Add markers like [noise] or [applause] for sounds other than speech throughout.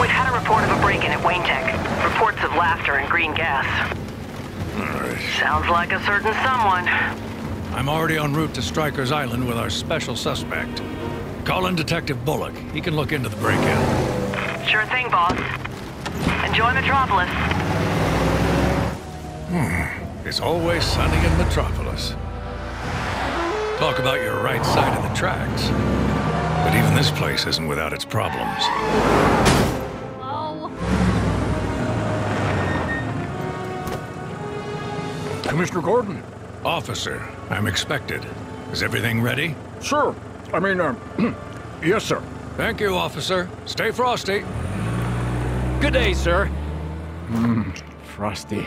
We've had a report of a break-in at Wayne Tech. Reports of laughter and green gas. Sounds like a certain someone. I'm already en route to Stryker's Island with our special suspect. Call in Detective Bullock. He can look into the break-in. Sure thing, boss. Enjoy Metropolis. Hmm. It's always sunny in Metropolis. Talk about your right side of the tracks. But even this place isn't without its problems. Commissioner Gordon? Officer, I'm expected. Is everything ready? Sure. I mean, uh, [clears throat] yes, sir. Thank you, officer. Stay frosty. Good day, sir. Frosty.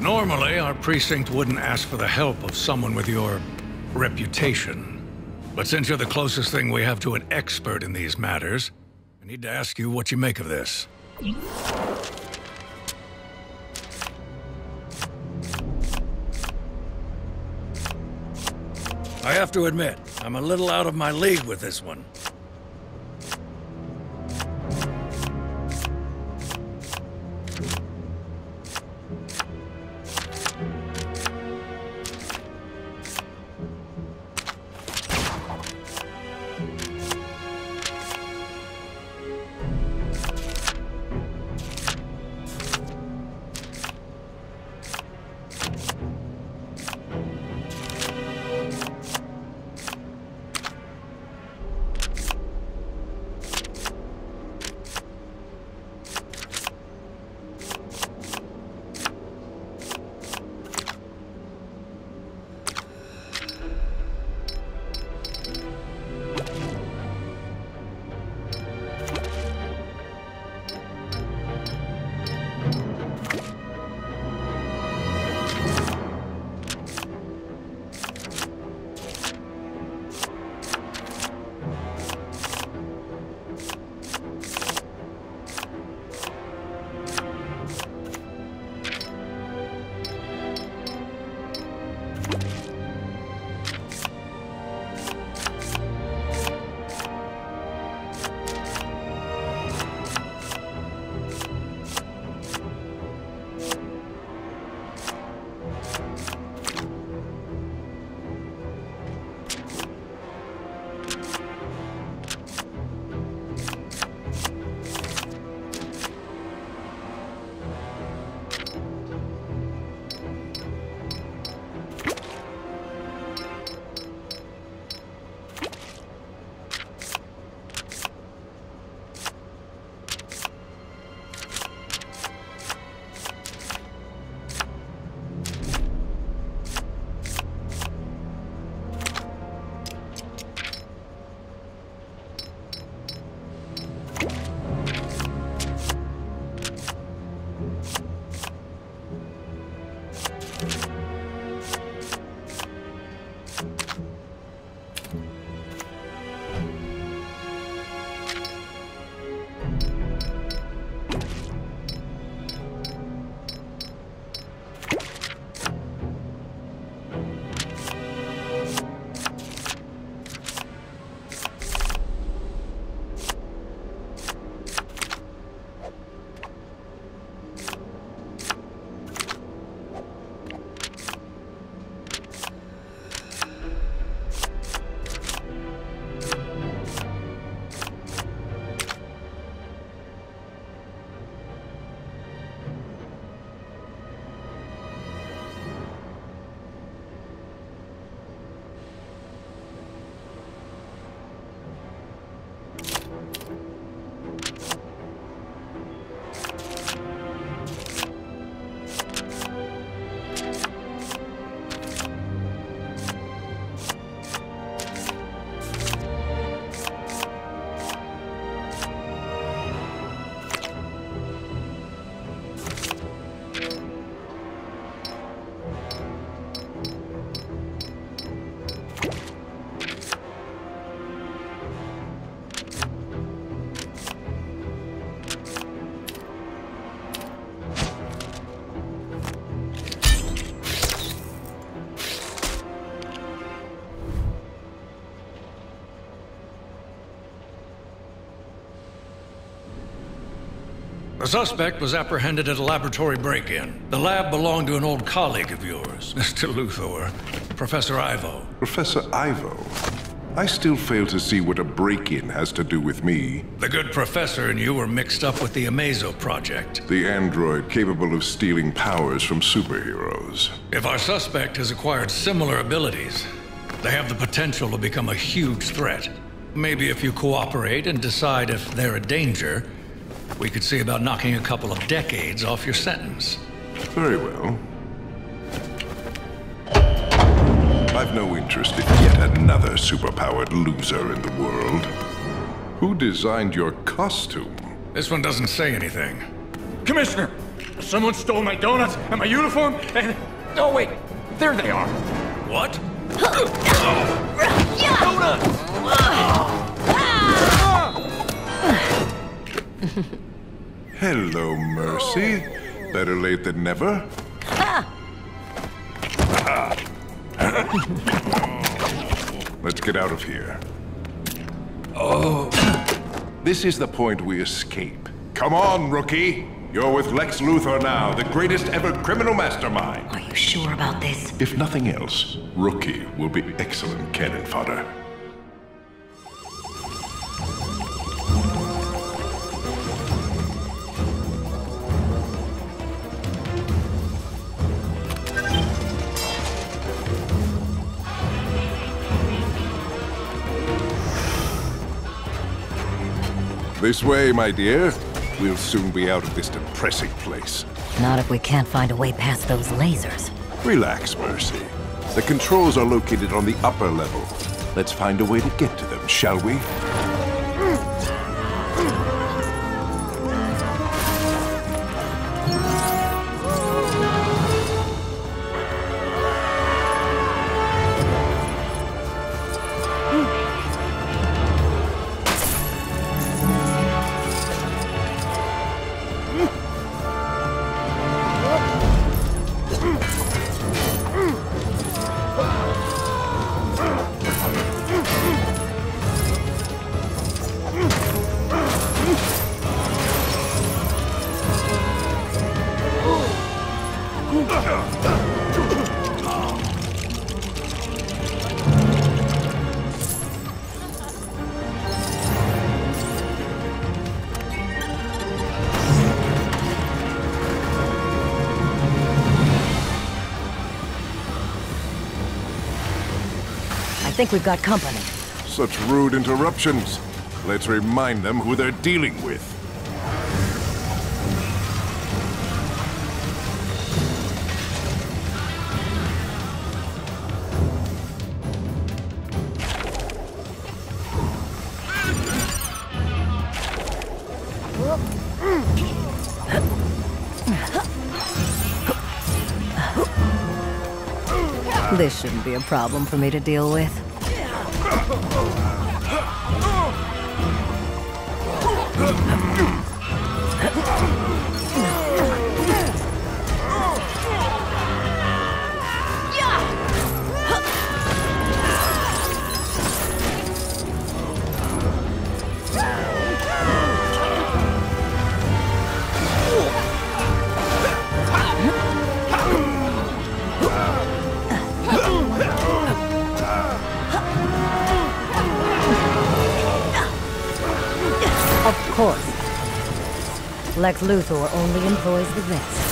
Normally, our precinct wouldn't ask for the help of someone with your reputation. But since you're the closest thing we have to an expert in these matters, I need to ask you what you make of this. I have to admit, I'm a little out of my league with this one. The suspect was apprehended at a laboratory break-in. The lab belonged to an old colleague of yours, [laughs] Mr. Luthor, Professor Ivo. Professor Ivo? I still fail to see what a break-in has to do with me. The good professor and you were mixed up with the Amazo project. The android capable of stealing powers from superheroes. If our suspect has acquired similar abilities, they have the potential to become a huge threat. Maybe if you cooperate and decide if they're a danger, we could see about knocking a couple of decades off your sentence. Very well. I've no interest in yet another superpowered loser in the world. Who designed your costume? This one doesn't say anything. Commissioner, someone stole my donuts and my uniform and... Oh, wait. There they are. What? [laughs] Ah! [laughs] Hello, Mercy. Better late than never. Ah. Let's get out of here. Oh. This is the point we escape. Come on, rookie. You're with Lex Luthor now, the greatest ever criminal mastermind. Are you sure about this? If nothing else, Rookie will be excellent cannon fodder. This way, my dear. We'll soon be out of this depressing place. Not if we can't find a way past those lasers. Relax, Mercy. The controls are located on the upper level. Let's find a way to get to them, shall we? Think we've got company. Such rude interruptions. Let's remind them who they're dealing with. This shouldn't be a problem for me to deal with. Course. Lex Luthor only employs the best.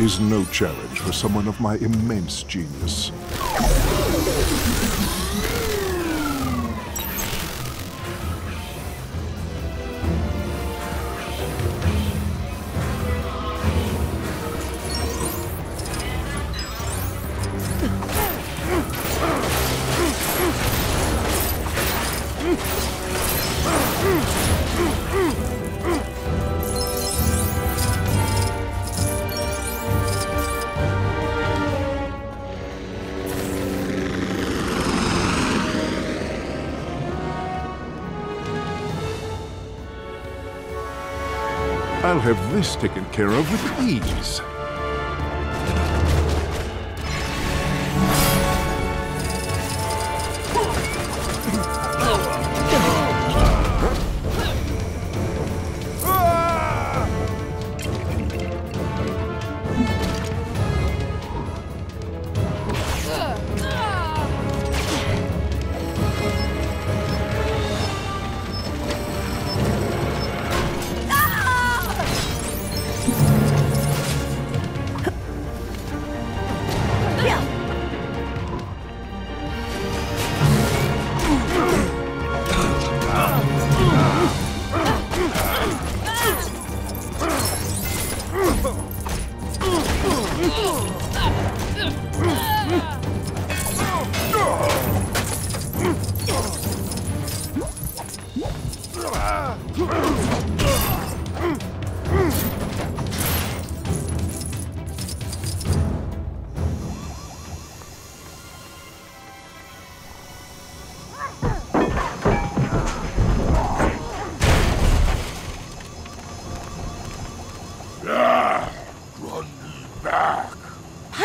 Is no challenge for someone of my immense genius. I'll have this taken care of with ease.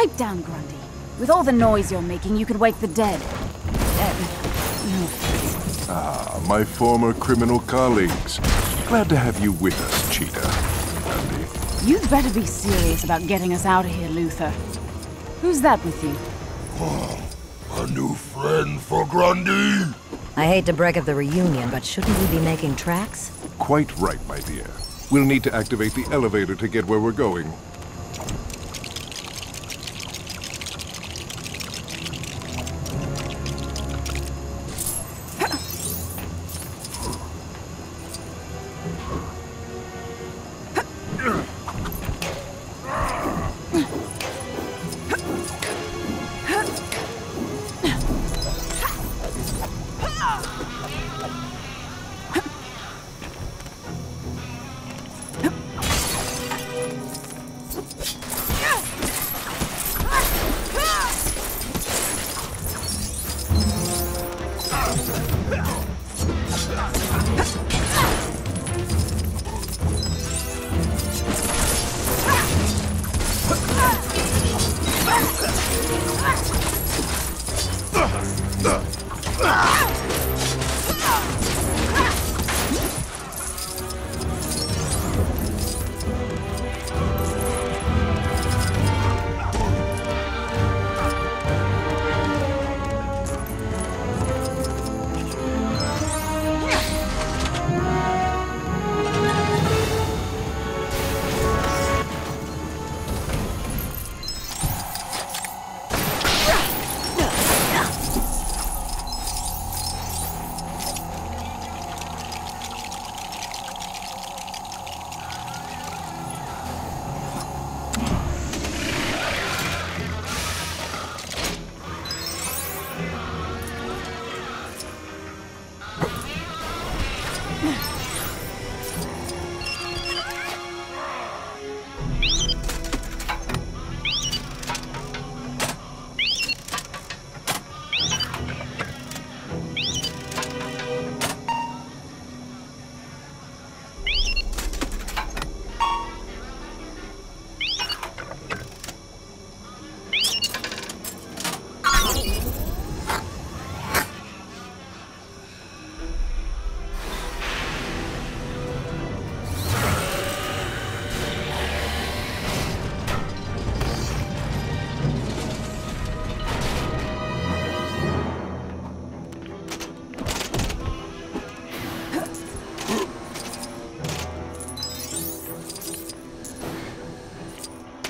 Pipe down, Grundy. With all the noise you're making, you could wake the dead. My former criminal colleagues. Glad to have you with us, Cheetah. Grundy. You'd better be serious about getting us out of here, Luthor. Who's that with you? Oh, A new friend for Grundy? I hate to break up the reunion, but shouldn't we be making tracks? Quite right, my dear. We'll need to activate the elevator to get where we're going. Ah!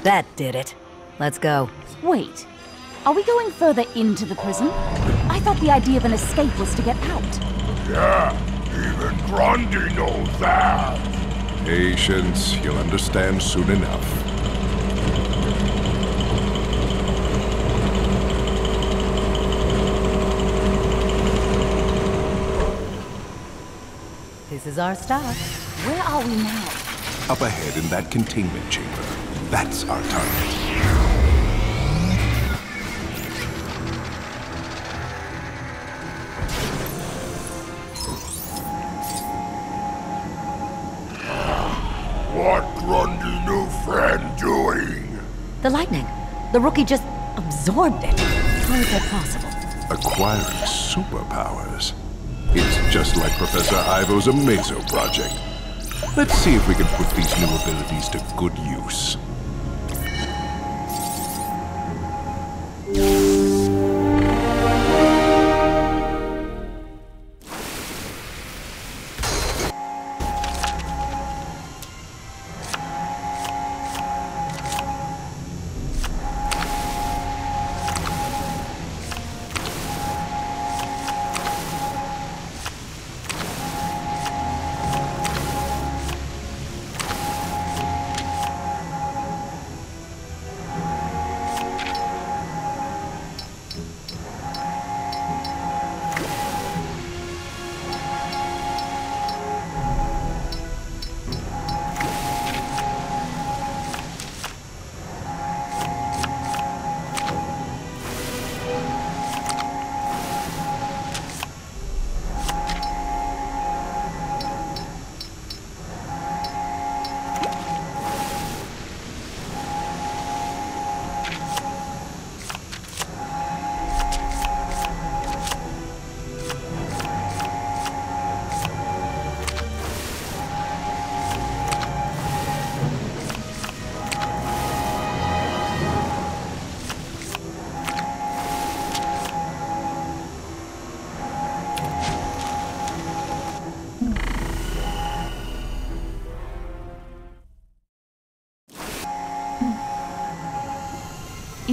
That did it. Let's go. Wait. Are we going further into the prison? I thought the idea of an escape was to get out. Yeah, even Grundy knows that. Patience, you'll understand soon enough. This is our stop. Where are we now? Up ahead in that containment chamber. That's our target. What Grundy new friend doing? The lightning. The rookie just absorbed it. How is that possible? Acquiring superpowers. It's just like Professor Ivo's Amazo project. Let's see if we can put these new abilities to good use.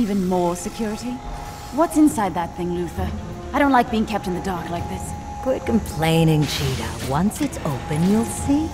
Even more security? What's inside that thing, Luthor? I don't like being kept in the dark like this. Quit complaining, Cheetah. Once it's open, you'll see.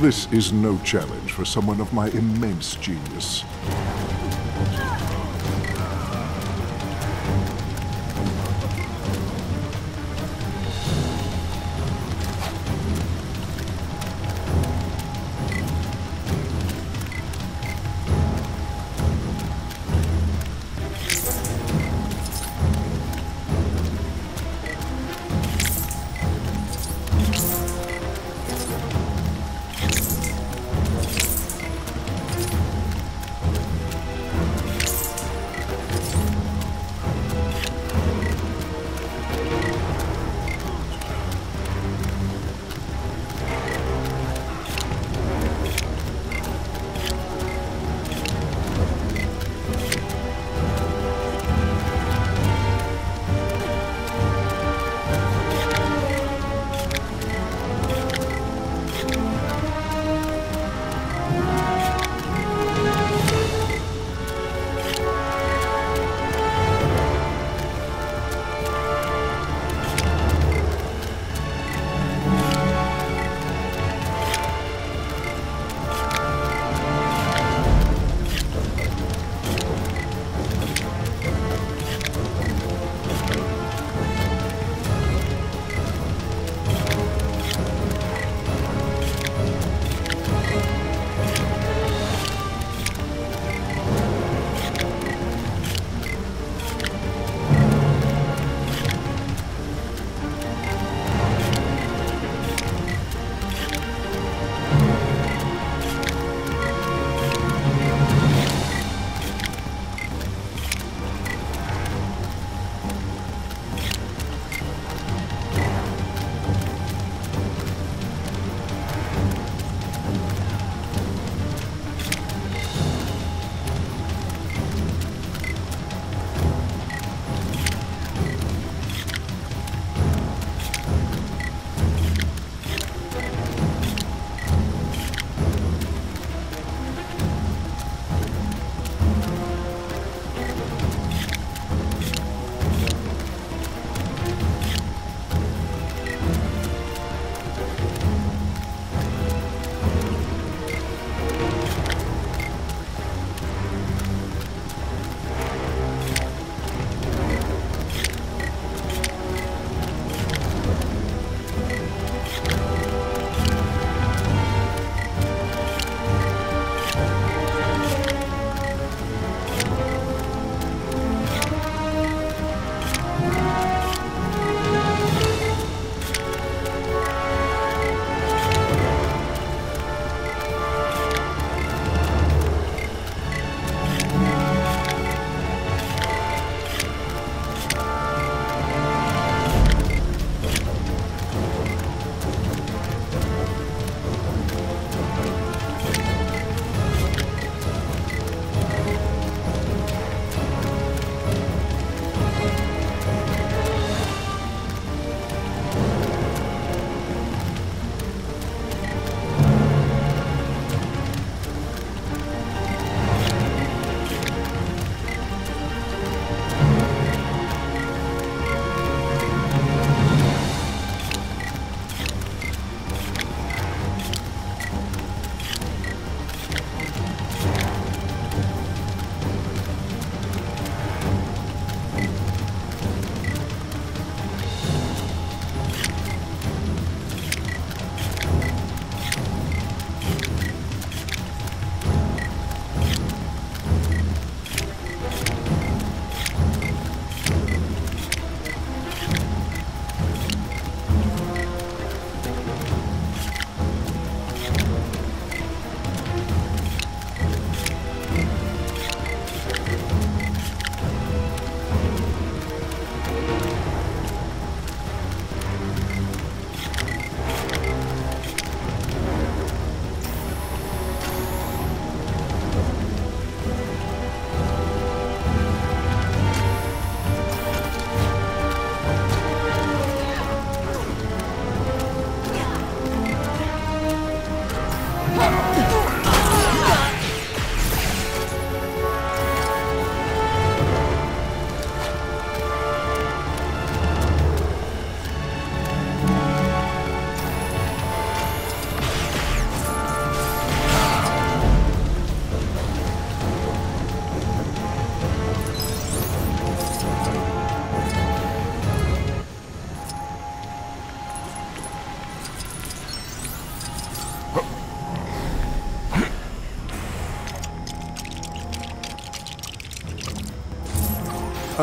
This is no challenge for someone of my immense genius.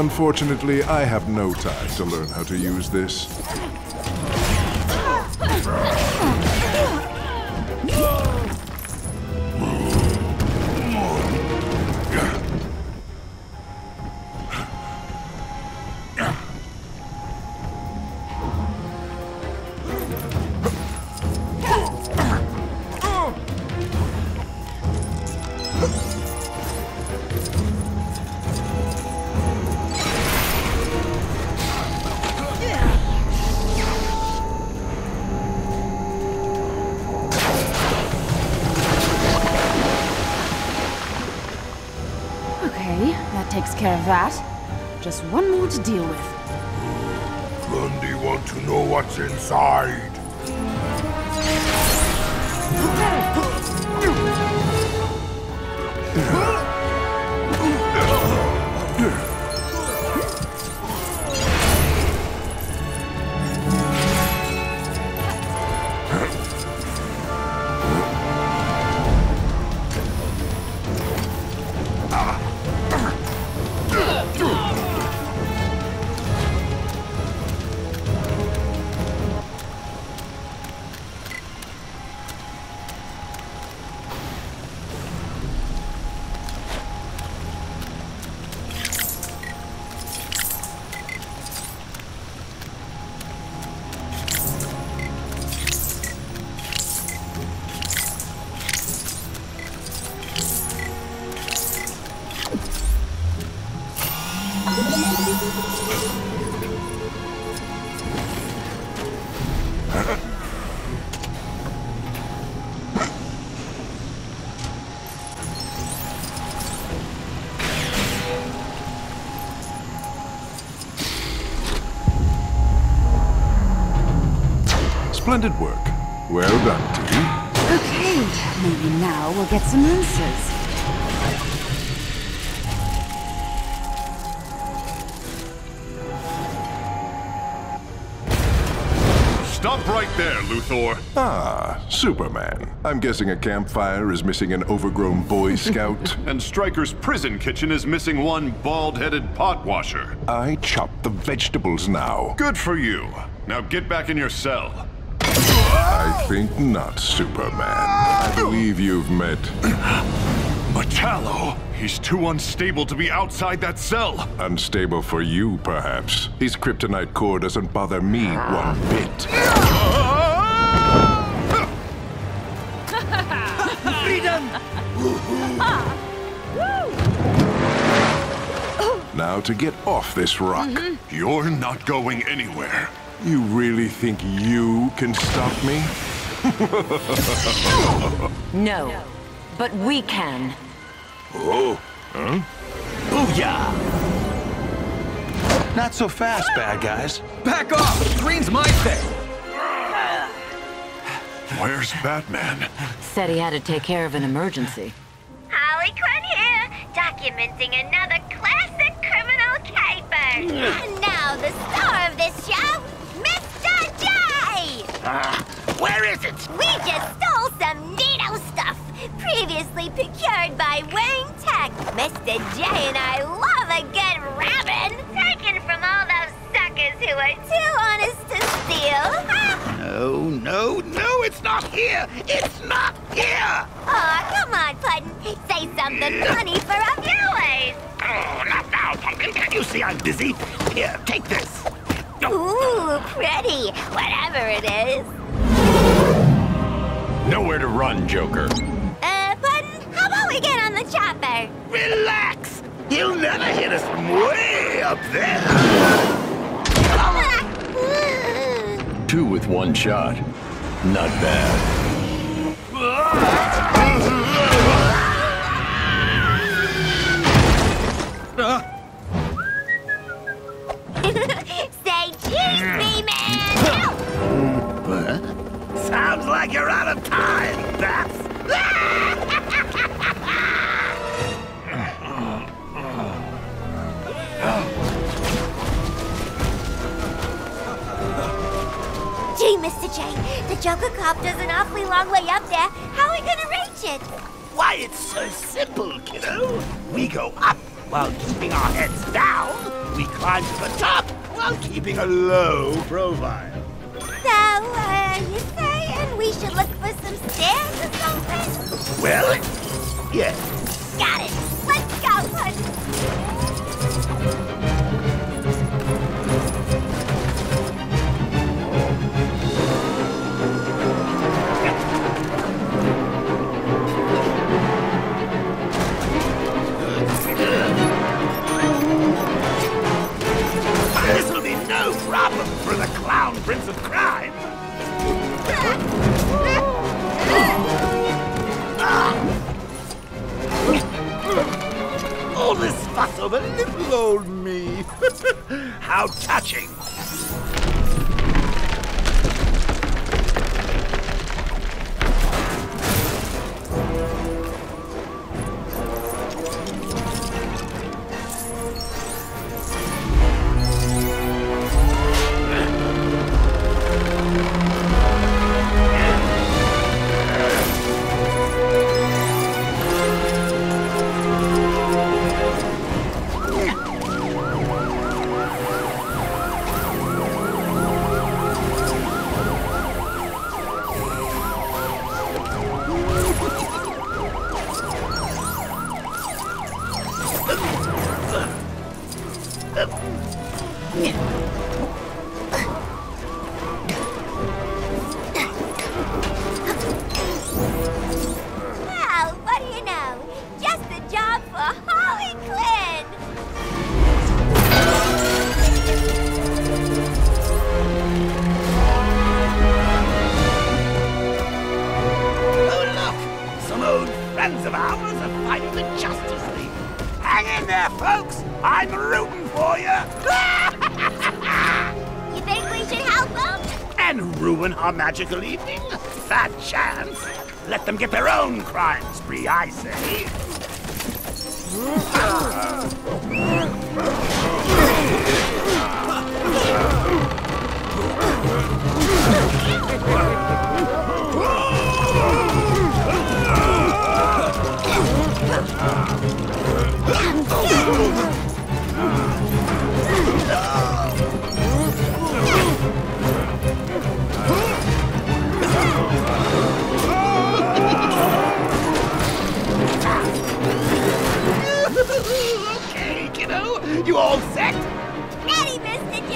Unfortunately, I have no time to learn how to use this. Care of that. Just one more to deal with. Grundy want to know what's inside. Splendid work. Well done, team. Okay, maybe now we'll get some answers. Stop right there, Luthor. Ah, Superman. I'm guessing a campfire is missing an overgrown Boy [laughs] Scout. And Stryker's prison kitchen is missing one bald-headed pot washer. I chop the vegetables now. Good for you. Now get back in your cell. I think not, Superman. I believe you've met [laughs] Metallo! He's too unstable to be outside that cell. unstable for you, perhaps. His kryptonite core doesn't bother me one bit. Now to get off this rock. Mm-hmm. You're not going anywhere. You really think you can stop me? [laughs] No. But we can. Oh, Huh? Booyah! Not so fast, bad guys. Back off! Green's my thing! Where's Batman? Said he had to take care of an emergency. Harley Quinn here, documenting another classic criminal caper. And now the star of this show, Mr. J! Ah, where is it? We just stole some neato stuff, previously procured by Wayne Tech. Mr. J and I love a good rabbit, taken from all those suckers who are too honest to steal. No, no, no, it's not here! It's not here! oh, come on, Puddin'. Say something funny for our viewers. Oh, not now, Pumpkin. Can't you see I'm busy? Here, take this. Ooh, pretty. Whatever it is. Nowhere to run, Joker. Uh, Puddin', how about we get on the chopper? Relax! He'll never hit us from way up there! [laughs] Two with one shot. Not bad. Gee, Mr. J, the Joker copter's an awfully long way up there. How are we gonna reach it? Why, it's so simple, kiddo. We go up while keeping our heads down, we climb to the top while keeping a low profile. So, uh, you saying we should look for some stairs or something? Well, yes. Folks! I'm rooting for you! You and ruin our magical evening? Fat chance! Let them get their own crime spree, I say. [laughs] okay. You all set? Ready, Mr. J.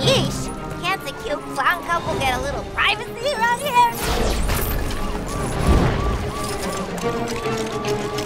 Yeesh! Can't the cute clown couple get a little privacy around here? Thank you.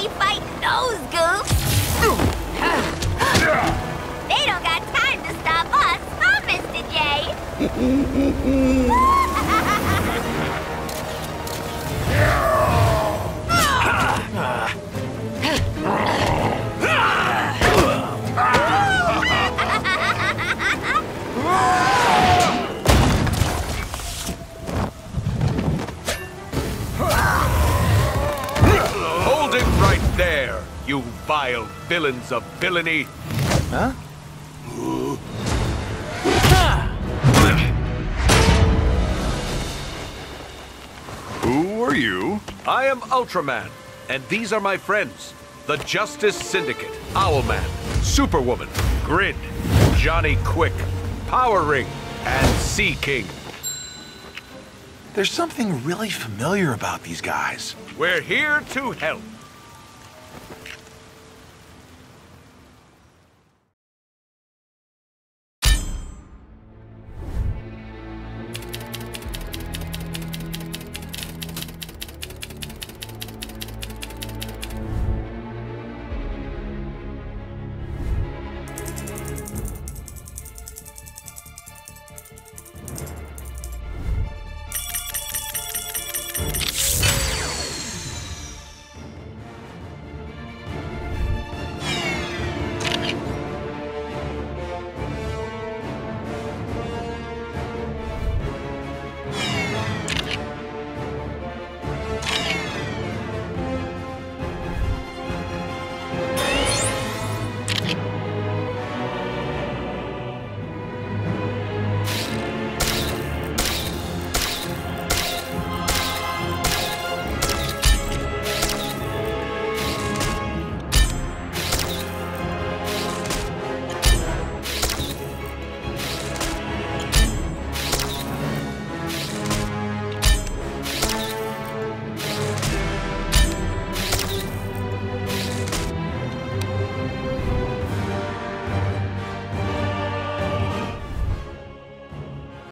Busy fighting those goofs. they don't got time to stop us, huh, Mr. J? [laughs] vile villains of villainy. Huh? Who are you? I am Ultraman, and these are my friends. The Justice Syndicate, Owlman, Superwoman, Grid, Johnny Quick, Power Ring, and Sea King. There's something really familiar about these guys. We're here to help.